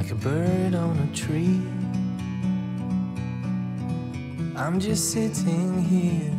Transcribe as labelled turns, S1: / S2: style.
S1: like a bird on a tree. I'm just sitting here